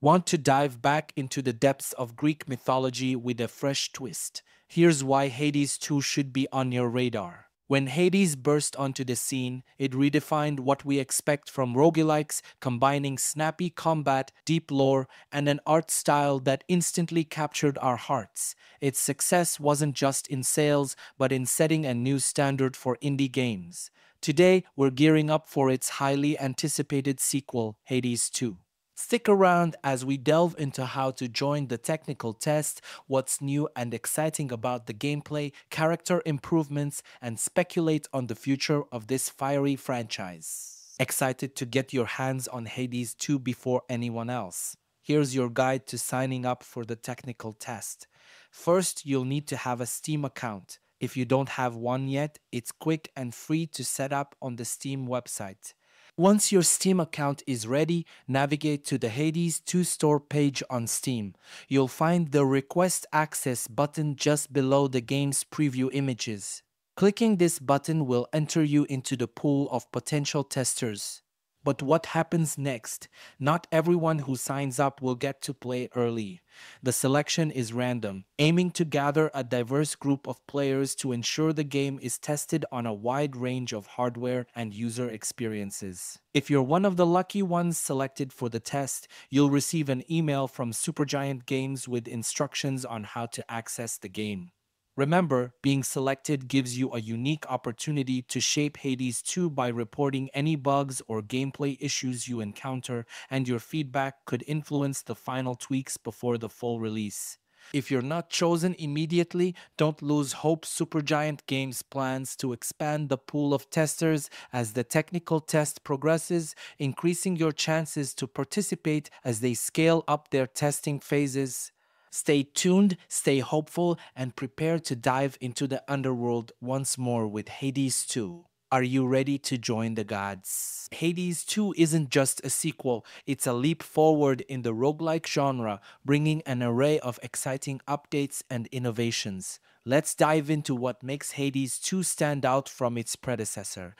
Want to dive back into the depths of Greek mythology with a fresh twist? Here's why Hades 2 should be on your radar. When Hades burst onto the scene, it redefined what we expect from roguelikes, combining snappy combat, deep lore, and an art style that instantly captured our hearts. Its success wasn't just in sales, but in setting a new standard for indie games. Today, we're gearing up for its highly anticipated sequel, Hades 2. Stick around as we delve into how to join the technical test, what's new and exciting about the gameplay, character improvements, and speculate on the future of this fiery franchise. Excited to get your hands on Hades 2 before anyone else? Here's your guide to signing up for the technical test. First, you'll need to have a Steam account. If you don't have one yet, it's quick and free to set up on the Steam website. Once your Steam account is ready, navigate to the Hades 2 store page on Steam. You'll find the Request Access button just below the game's preview images. Clicking this button will enter you into the pool of potential testers. But what happens next? Not everyone who signs up will get to play early. The selection is random, aiming to gather a diverse group of players to ensure the game is tested on a wide range of hardware and user experiences. If you're one of the lucky ones selected for the test, you'll receive an email from Supergiant Games with instructions on how to access the game. Remember, being selected gives you a unique opportunity to shape Hades 2 by reporting any bugs or gameplay issues you encounter, and your feedback could influence the final tweaks before the full release. If you're not chosen immediately, don't lose hope Supergiant Games plans to expand the pool of testers as the technical test progresses, increasing your chances to participate as they scale up their testing phases. Stay tuned, stay hopeful, and prepare to dive into the underworld once more with Hades 2. Are you ready to join the gods? Hades 2 isn't just a sequel, it's a leap forward in the roguelike genre, bringing an array of exciting updates and innovations. Let's dive into what makes Hades 2 stand out from its predecessor.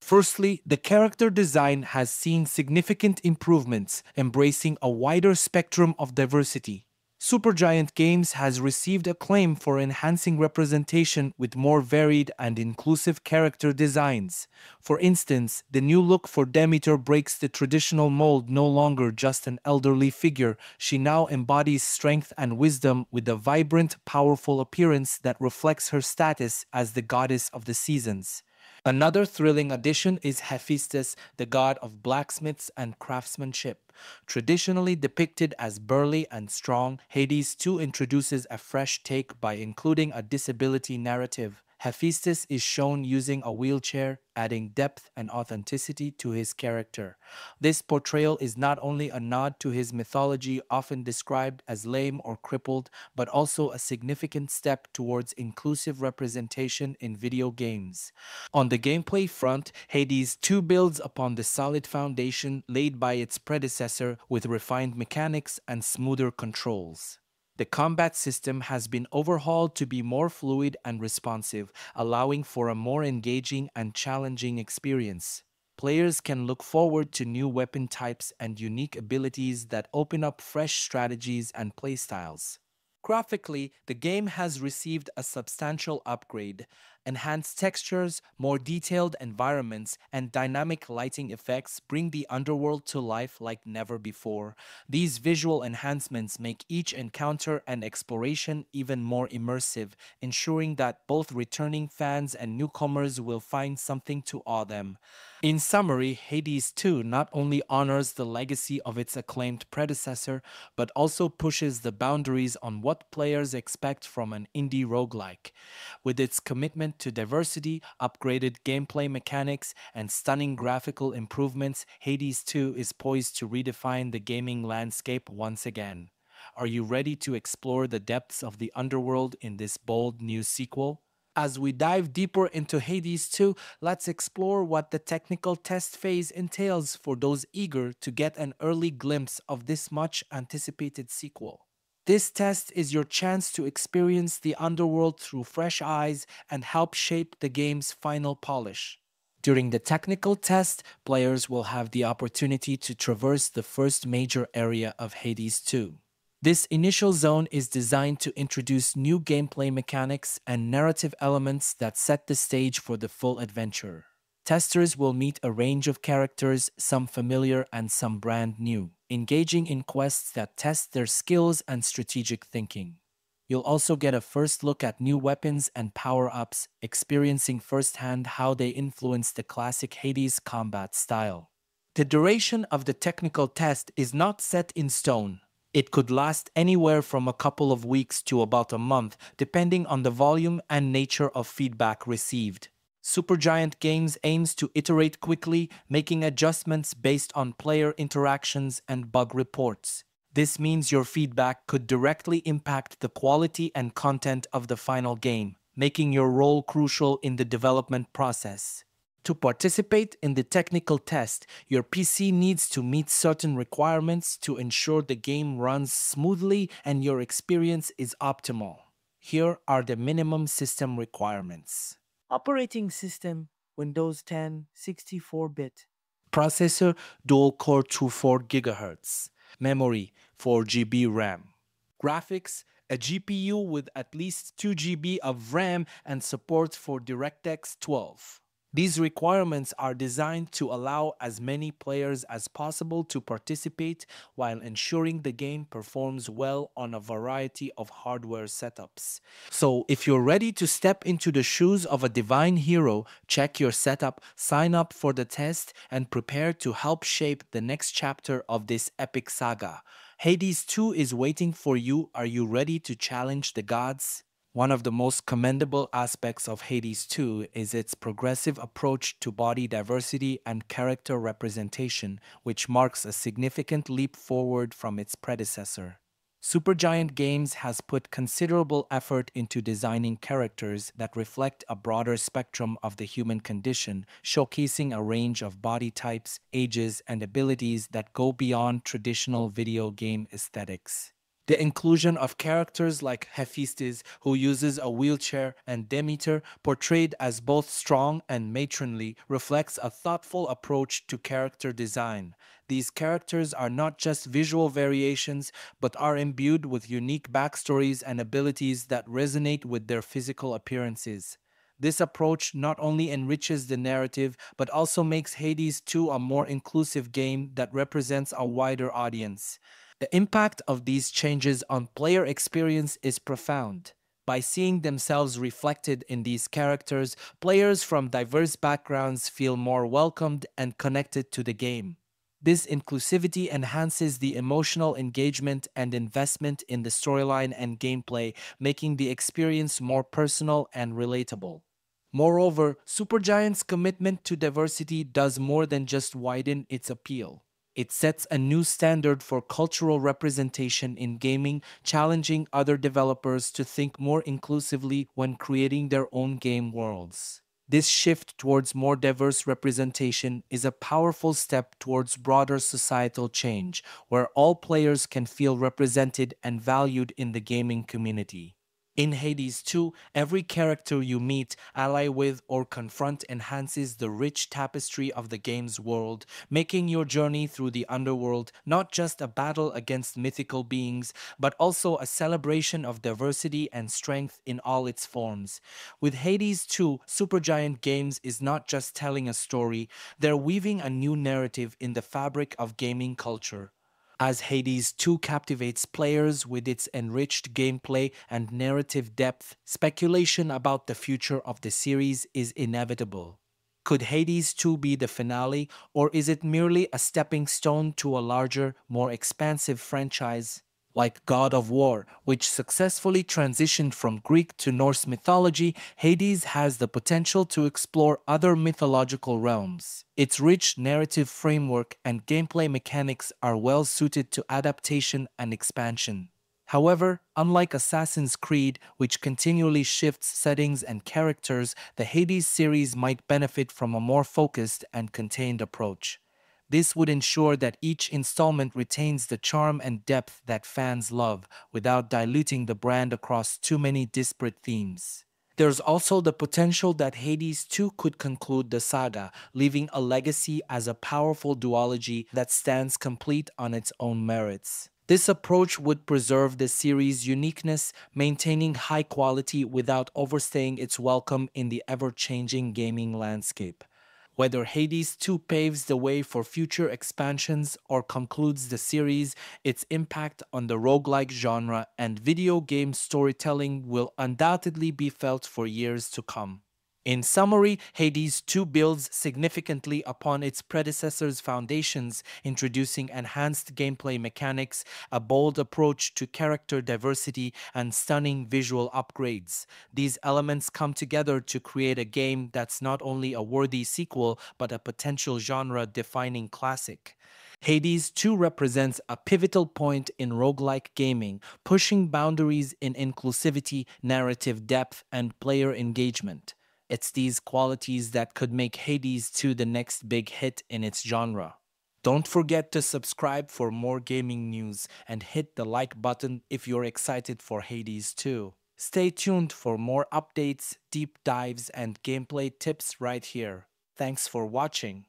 Firstly, the character design has seen significant improvements, embracing a wider spectrum of diversity. Supergiant Games has received acclaim for enhancing representation with more varied and inclusive character designs. For instance, the new look for Demeter breaks the traditional mold no longer just an elderly figure, she now embodies strength and wisdom with a vibrant, powerful appearance that reflects her status as the goddess of the seasons. Another thrilling addition is Hephaestus, the god of blacksmiths and craftsmanship. Traditionally depicted as burly and strong, Hades 2 introduces a fresh take by including a disability narrative. Hephaestus is shown using a wheelchair, adding depth and authenticity to his character. This portrayal is not only a nod to his mythology, often described as lame or crippled, but also a significant step towards inclusive representation in video games. On the gameplay front, Hades 2 builds upon the solid foundation laid by its predecessor with refined mechanics and smoother controls. The combat system has been overhauled to be more fluid and responsive, allowing for a more engaging and challenging experience. Players can look forward to new weapon types and unique abilities that open up fresh strategies and playstyles. Graphically, the game has received a substantial upgrade. Enhanced textures, more detailed environments, and dynamic lighting effects bring the underworld to life like never before. These visual enhancements make each encounter and exploration even more immersive, ensuring that both returning fans and newcomers will find something to awe them. In summary, Hades 2 not only honors the legacy of its acclaimed predecessor, but also pushes the boundaries on what players expect from an indie roguelike. With its commitment to diversity, upgraded gameplay mechanics, and stunning graphical improvements, Hades 2 is poised to redefine the gaming landscape once again. Are you ready to explore the depths of the underworld in this bold new sequel? As we dive deeper into Hades 2, let's explore what the technical test phase entails for those eager to get an early glimpse of this much anticipated sequel. This test is your chance to experience the underworld through fresh eyes and help shape the game's final polish. During the technical test, players will have the opportunity to traverse the first major area of Hades 2. This initial zone is designed to introduce new gameplay mechanics and narrative elements that set the stage for the full adventure. Testers will meet a range of characters, some familiar and some brand new, engaging in quests that test their skills and strategic thinking. You'll also get a first look at new weapons and power-ups, experiencing firsthand how they influence the classic Hades combat style. The duration of the technical test is not set in stone. It could last anywhere from a couple of weeks to about a month, depending on the volume and nature of feedback received. Supergiant Games aims to iterate quickly, making adjustments based on player interactions and bug reports. This means your feedback could directly impact the quality and content of the final game, making your role crucial in the development process. To participate in the technical test, your PC needs to meet certain requirements to ensure the game runs smoothly and your experience is optimal. Here are the minimum system requirements. Operating system Windows 10 64-bit. Processor dual core 24 GHz memory 4 GB RAM. Graphics, a GPU with at least 2 GB of RAM and support for DirectX 12. These requirements are designed to allow as many players as possible to participate while ensuring the game performs well on a variety of hardware setups. So if you're ready to step into the shoes of a divine hero, check your setup, sign up for the test, and prepare to help shape the next chapter of this epic saga. Hades 2 is waiting for you. Are you ready to challenge the gods? One of the most commendable aspects of Hades 2 is its progressive approach to body diversity and character representation, which marks a significant leap forward from its predecessor. Supergiant Games has put considerable effort into designing characters that reflect a broader spectrum of the human condition, showcasing a range of body types, ages, and abilities that go beyond traditional video game aesthetics. The inclusion of characters like Hephaestus, who uses a wheelchair, and Demeter, portrayed as both strong and matronly, reflects a thoughtful approach to character design. These characters are not just visual variations, but are imbued with unique backstories and abilities that resonate with their physical appearances. This approach not only enriches the narrative, but also makes Hades 2 a more inclusive game that represents a wider audience. The impact of these changes on player experience is profound. By seeing themselves reflected in these characters, players from diverse backgrounds feel more welcomed and connected to the game. This inclusivity enhances the emotional engagement and investment in the storyline and gameplay, making the experience more personal and relatable. Moreover, Supergiant's commitment to diversity does more than just widen its appeal. It sets a new standard for cultural representation in gaming, challenging other developers to think more inclusively when creating their own game worlds. This shift towards more diverse representation is a powerful step towards broader societal change, where all players can feel represented and valued in the gaming community. In Hades 2, every character you meet, ally with, or confront enhances the rich tapestry of the game's world, making your journey through the underworld not just a battle against mythical beings, but also a celebration of diversity and strength in all its forms. With Hades 2, Supergiant Games is not just telling a story, they're weaving a new narrative in the fabric of gaming culture as Hades 2 captivates players with its enriched gameplay and narrative depth, speculation about the future of the series is inevitable. Could Hades 2 be the finale, or is it merely a stepping stone to a larger, more expansive franchise? Like God of War, which successfully transitioned from Greek to Norse mythology, Hades has the potential to explore other mythological realms. Its rich narrative framework and gameplay mechanics are well suited to adaptation and expansion. However, unlike Assassin's Creed, which continually shifts settings and characters, the Hades series might benefit from a more focused and contained approach. This would ensure that each installment retains the charm and depth that fans love without diluting the brand across too many disparate themes. There's also the potential that Hades 2 could conclude the saga, leaving a legacy as a powerful duology that stands complete on its own merits. This approach would preserve the series' uniqueness, maintaining high quality without overstaying its welcome in the ever changing gaming landscape. Whether Hades 2 paves the way for future expansions or concludes the series, its impact on the roguelike genre and video game storytelling will undoubtedly be felt for years to come. In summary, Hades 2 builds significantly upon its predecessor's foundations, introducing enhanced gameplay mechanics, a bold approach to character diversity, and stunning visual upgrades. These elements come together to create a game that's not only a worthy sequel, but a potential genre defining classic. Hades 2 represents a pivotal point in roguelike gaming, pushing boundaries in inclusivity, narrative depth, and player engagement. It's these qualities that could make Hades 2 the next big hit in its genre. Don't forget to subscribe for more gaming news and hit the like button if you're excited for Hades 2. Stay tuned for more updates, deep dives, and gameplay tips right here. Thanks for watching.